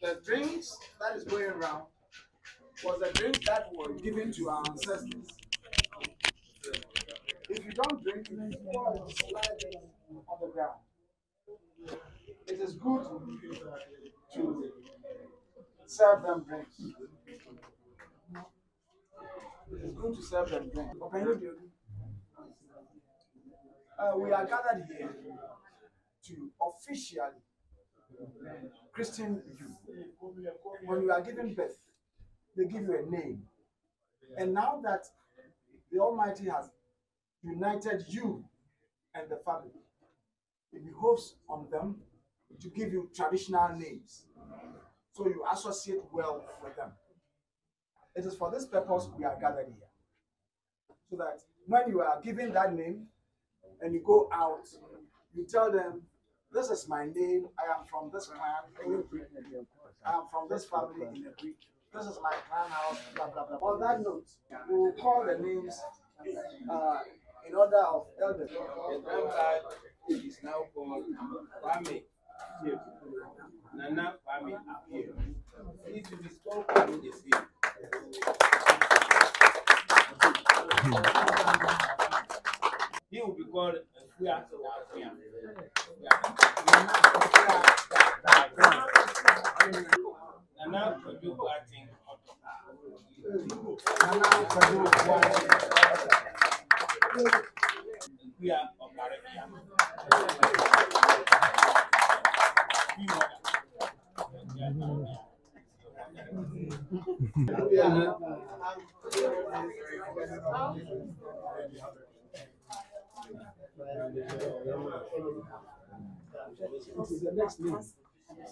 The drinks that is going around was the drink that were given to our ancestors. If you don't drink, you it slide on the ground. It is good to serve them drinks. It is good to serve them drinks. Uh, we are gathered here to officially Christian you. When you are given birth, they give you a name. And now that the Almighty has united you and the family, it behoves on them to give you traditional names. So you associate well with them. It is for this purpose we are gathered here. So that when you are given that name and you go out, you tell them, This is my name, I am from this clan, I am from this family in the Greek. This is my clan house, blah blah blah. On that note, we will call the names uh, in order of elders. The grandchild is now called Kwame Appiah. Nana Kwame Appiah. It will be called Kwame the same. He will be called Appiah Appiah. Nana Kwame Boateng Otto. Nana Kwame Boateng. Appiah Okarepia. This is the next name.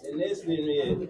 The next name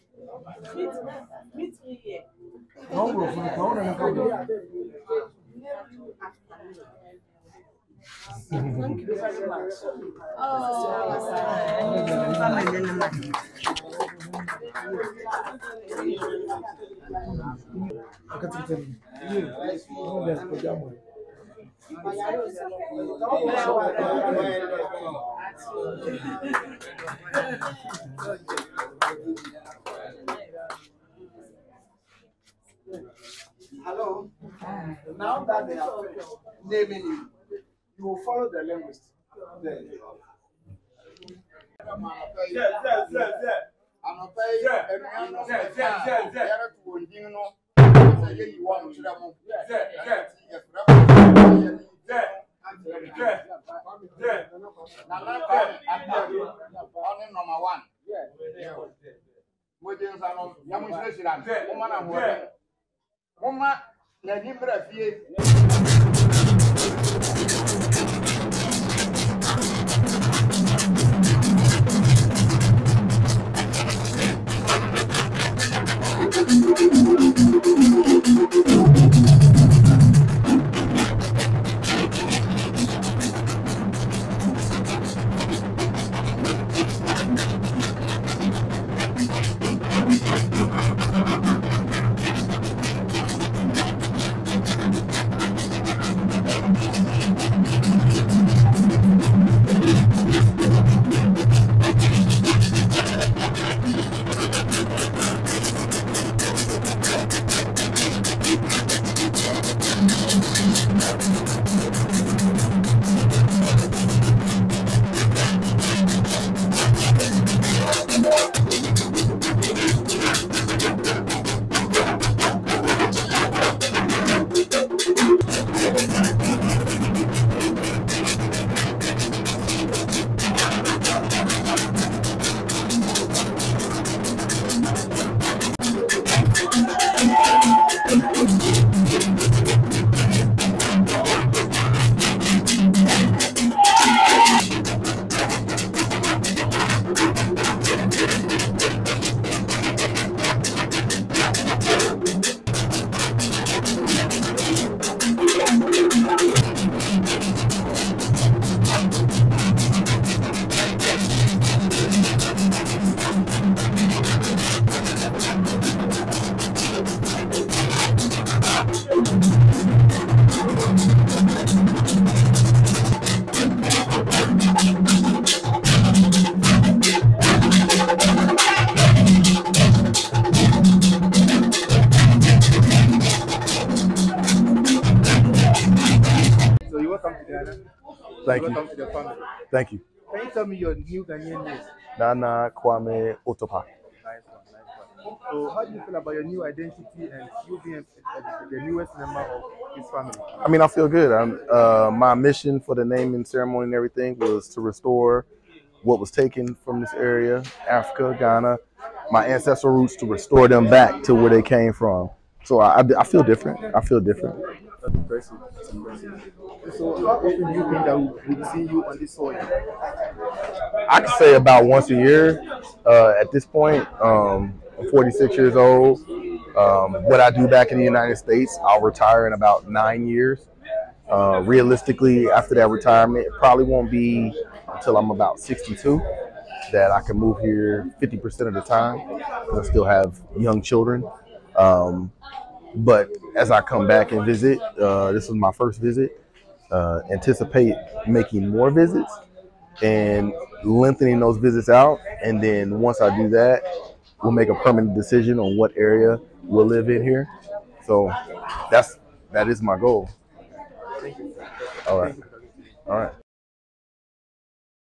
Meet, meet me here. No, bro, for the crowd and come Hello? Hi. Now that they are finished naming you, you will follow the linguist. yeah, yeah, yeah. Yeah, yes. Anọpẹ yi ẹnuya nọ mẹ́ta yẹrẹ tu wo ndin nọ ẹsẹ yẹ yi wa nkyerẹ mu ẹti ẹfura kọsẹ yẹ ni nana ka adi ọni nọmba one mo di nsa nọ yamu nsirasira mo ma na wọ ẹ moma n'ani mmerɛ fie welcome to Ghana. Thank welcome you. to the family. Thank you. Can you tell me your new Ghanaian name? Nana Kwame Otopa. Nice one, nice one. So, how do you feel about your new identity and you being the newest member of this family? I mean, I feel good. I'm, uh, my mission for the naming ceremony and everything was to restore what was taken from this area, Africa, Ghana, my ancestral roots, to restore them back to where they came from. So I, I feel different. I feel different. That's impressive. That's impressive. So, how often do you think that we see you on this soil? I could say about once a year. Uh, at this point, um, I'm 46 years old. Um, what I do back in the United States, I'll retire in about nine years. Uh, realistically, after that retirement, it probably won't be until I'm about 62 that I can move here 50% of the time because I still have young children. Um, but as I come back and visit, uh, this was my first visit. Uh, anticipate making more visits and lengthening those visits out. And then once I do that, we'll make a permanent decision on what area we'll live in here. So that's that is my goal. All right. All right.